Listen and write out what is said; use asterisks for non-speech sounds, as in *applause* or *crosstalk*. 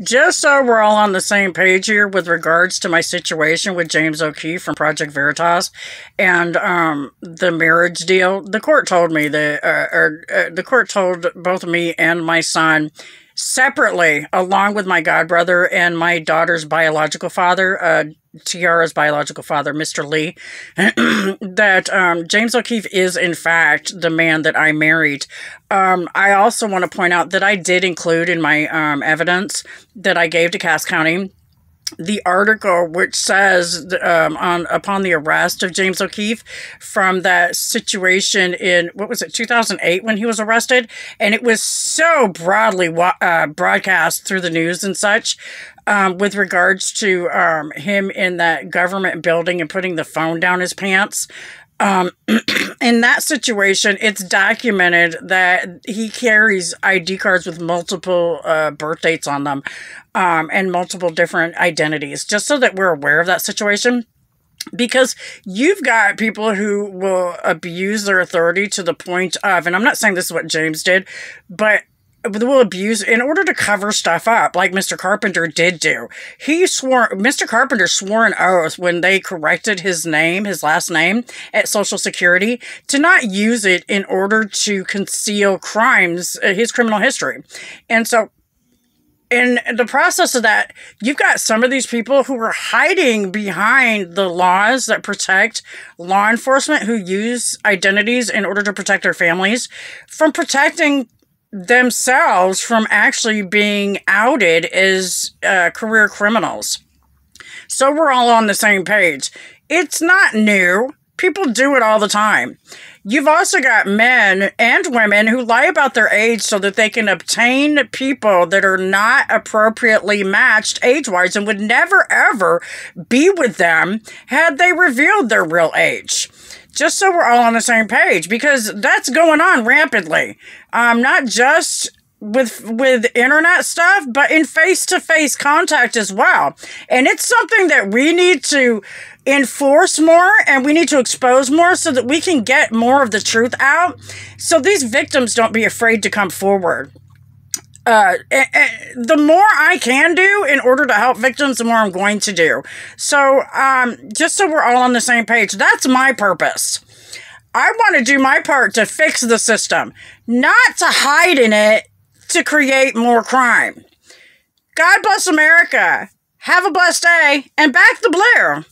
just so we're all on the same page here with regards to my situation with James O'Keefe from Project Veritas and um, the marriage deal, the court told me that, uh, or uh, the court told both me and my son separately, along with my godbrother and my daughter's biological father, uh, Tiara's biological father, Mr. Lee, *clears throat* that um, James O'Keefe is, in fact, the man that I married. Um, I also want to point out that I did include in my um, evidence that I gave to Cass County the article which says um, on upon the arrest of James O'Keefe from that situation in what was it 2008 when he was arrested and it was so broadly uh, broadcast through the news and such um, with regards to um, him in that government building and putting the phone down his pants um, *clears throat* in that situation, it's documented that he carries ID cards with multiple uh, birth dates on them um, and multiple different identities, just so that we're aware of that situation. Because you've got people who will abuse their authority to the point of, and I'm not saying this is what James did, but will abuse in order to cover stuff up, like Mr. Carpenter did do. He swore, Mr. Carpenter swore an oath when they corrected his name, his last name, at Social Security to not use it in order to conceal crimes, uh, his criminal history. And so, in the process of that, you've got some of these people who are hiding behind the laws that protect law enforcement who use identities in order to protect their families from protecting themselves from actually being outed as uh, career criminals. So we're all on the same page. It's not new. People do it all the time. You've also got men and women who lie about their age so that they can obtain people that are not appropriately matched age wise and would never ever be with them had they revealed their real age just so we're all on the same page because that's going on rampantly. Um, not just with with internet stuff, but in face to face contact as well. And it's something that we need to enforce more and we need to expose more so that we can get more of the truth out so these victims don't be afraid to come forward uh, the more I can do in order to help victims, the more I'm going to do. So, um, just so we're all on the same page, that's my purpose. I want to do my part to fix the system, not to hide in it to create more crime. God bless America. Have a blessed day and back the Blair.